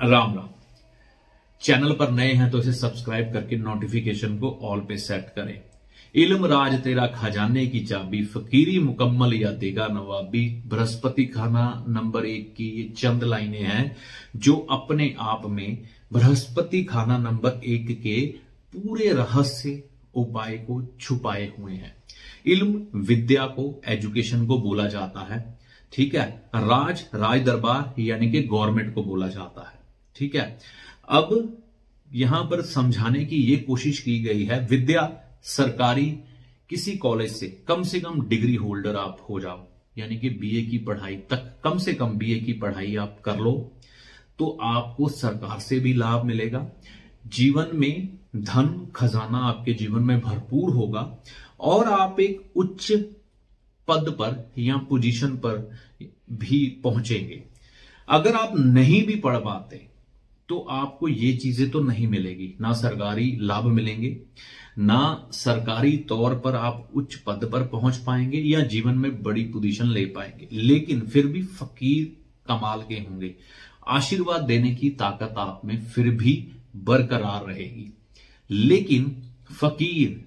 Ram Ram. Channel पर नए हैं तो इसे सब्सक्राइब करके नोटिफिकेशन को ऑल पे सेट करें। इल्म राज तेरा खजाने की चाबी, फकीरी मुकम्मल या देगा नवाबी। बृहस्पति खाना नंबर एक की ये चंद लाइनें हैं, जो अपने आप में बृहस्पति खाना नंबर एक के पूरे रहस्य, उपाय को छुपाए हुए हैं। इल्म विद्या को एजुकेशन को बोला जाता है, ठीक है? राज राज दरबार, यानी कि गवर्नमेंट को बोला जाता है। ठीक है? अब यहाँ पर समझाने की यह कोशिश की गई है, विद्या सरकारी किसी कॉलेज से, कम से कम डिग्री होल्डर आप हो जाओ, यानी कि बीए की पढ़ाई तक, कम से कम बीए की पढ़ाई आप कर लो तो आपको सरकार से भी लाभ मिलेगा। जीवन में धन खजाना आपके जीवन में भरपूर होगा, और आप एक उच्च पद पर या पोजीशन पर भी पहुँचेंगे। अगर आप नहीं भी पढ़ पाते तो आपको ये चीज़ें तो नहीं मिलेगी। ना सरकारी लाभ मिलेंगे, ना सरकारी तौर पर आप उच्च पद पर पहुँच पाएँगे या जीवन में बड़ी पोजीशन ले पाएँगे। लेकिन फिर भी फकीर कमाल के होंगे। आशीर्वाद देने की ताकत आप में फिर भी बरकरार रहेगी। लेकिन फकीर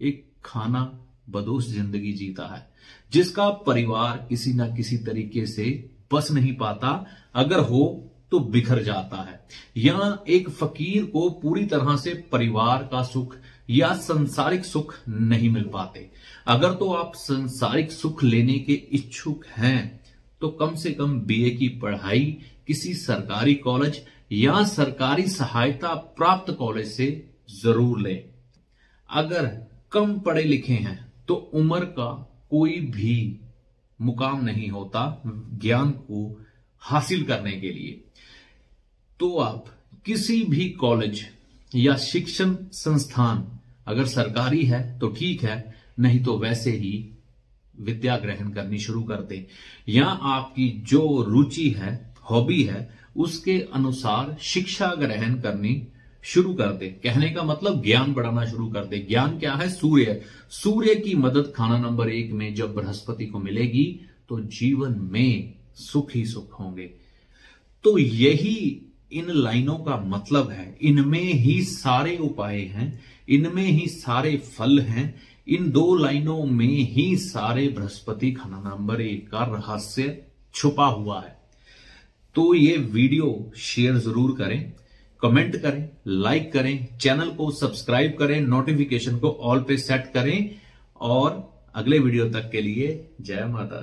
एक खाना बदोश ज़िंदगी जीता है, जिसका परिवार किसी ना किसी तरीके से बस नहीं पाता। अगर हो तो बिखर जाता है। यहाँ एक फकीर को पूरी तरह से परिवार का सुख या संसारिक सुख नहीं मिल पाते। अगर तो आप संसारिक सुख लेने के इच्छुक हैं तो कम से कम बीए की पढ़ाई किसी सरकारी कॉलेज या सरकारी सहायता प्राप्त कॉलेज से ज़रूर लें। अगर कम पढ़े लिखे हैं तो उम्र का कोई भी मुकाम नहीं होता, ज्ञान को हासिल करने के लिए। तो आप किसी भी कॉलेज या शिक्षण संस्थान अगर सरकारी है तो ठीक है, नहीं तो वैसे ही विद्या ग्रहण करनी शुरू कर दें। या आपकी जो रुचि है, हॉबी है, उसके अनुसार शिक्षा ग्रहण करनी शुरू कर दे। कहने का मतलब ज्ञान बढ़ाना शुरू कर दे। ज्ञान क्या है? सूर्य। सूर्य की मदद खाना नंबर एक में जब बृहस्पति को मिलेगी तो जीवन में सुख ही सुख होंगे। तो यही इन लाइनों का मतलब है। इनमें ही सारे उपाय हैं, इनमें ही सारे फल हैं, इन दो लाइनों में ही सारे बृहस्पति खाना नंबर एक का रहस्य छुपा हुआ है। तो ये वीडियो शेयर ज़रूर करें, कमेंट करें, लाइक करें, चैनल को सब्सक्राइब करें, नोटिफिकेशन को ऑल पे सेट करें, और अगले वीडियो तक के लिए जय माता